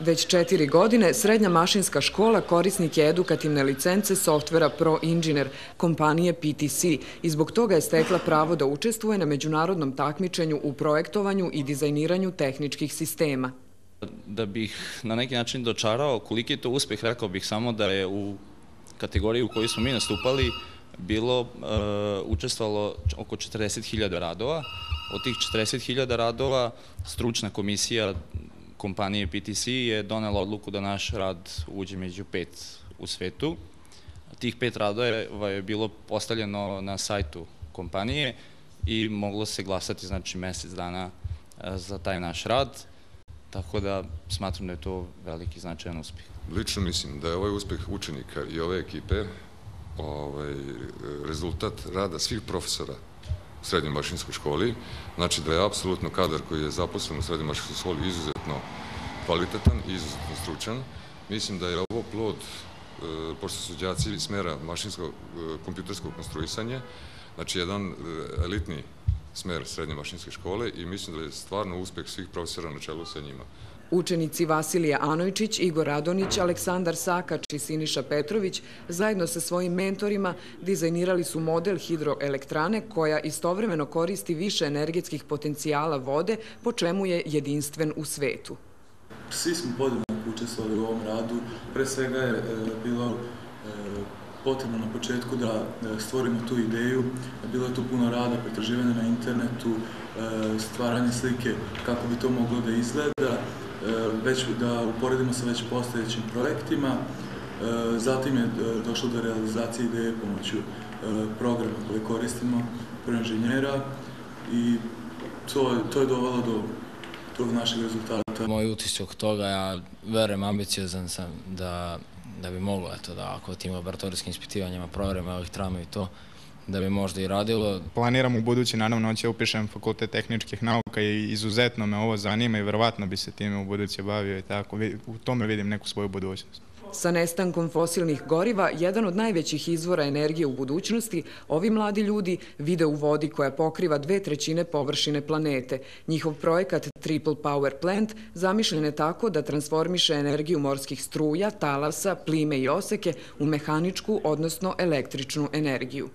Već četiri godine Srednja mašinska škola korisnik je edukativne licence softvera Pro Engineer kompanije PTC i zbog toga je stekla pravo da učestvuje na međunarodnom takmičenju u projektovanju i dizajniranju tehničkih sistema. Da bih na neki način dočarao koliki je to uspeh, rekao bih samo da je u kategoriji u kojoj smo mi nastupali bilo, uh, učestvalo oko 40.000 radova. Od tih 40.000 radova stručna komisija kompanije PTC je donela odluku da naš rad uđe među pet u svetu. Tih pet radova je bilo postavljeno na sajtu kompanije i moglo se glasati znači mesec dana e, za taj naš rad. Tako da smatram da je to veliki značajan uspeh. Lično mislim da je ovaj uspeh učenika i ove ekipe ovaj, rezultat rada svih profesora u srednjoj mašinskoj školi. Znači da je apsolutno kadar koji je zaposlen u srednjoj mašinskoj školi izuzetno kvalitetan i izuzetno stručan. Mislim da je ovo plod, e, pošto su džaci smera mašinsko e, konstruisanje, znači jedan e, elitni smer srednje mašinske škole i mislim da je stvarno uspeh svih profesora na čelu sa njima. Učenici Vasilija Anojčić, Igor Radonić, Aleksandar Sakač i Siniša Petrović zajedno sa svojim mentorima dizajnirali su model hidroelektrane koja istovremeno koristi više energetskih potencijala vode, po čemu je jedinstven u svetu. Svi smo podjednako učestvovali u ovom radu. Pre svega je e, bilo potrebno na početku da stvorimo tu ideju. Bilo je tu puno rada, pretraživanja na internetu, e, stvaranje slike kako bi to moglo da izgleda, već da uporedimo sa već postojećim projektima. Zatim je došlo do realizacije ideje pomoću programa koje koristimo pro inženjera i to, to je dovelo do tog našeg rezultata. Moj utisak toga, ja verujem, ambiciozan sam da, da bi moglo, eto, da ako tim laboratorijskim ispitivanjima proverimo elektranu i to, da bi možda i radilo. Planiram u budući, naravno, hoće upišem fakultet tehničkih nauka i izuzetno me ovo zanima i verovatno bi se time u buduće bavio i tako. U tome vidim neku svoju budućnost. Sa nestankom fosilnih goriva, jedan od najvećih izvora energije u budućnosti, ovi mladi ljudi vide u vodi koja pokriva dve trećine površine planete. Njihov projekat Triple Power Plant zamišljen je tako da transformiše energiju morskih struja, talasa, plime i oseke u mehaničku, odnosno električnu energiju.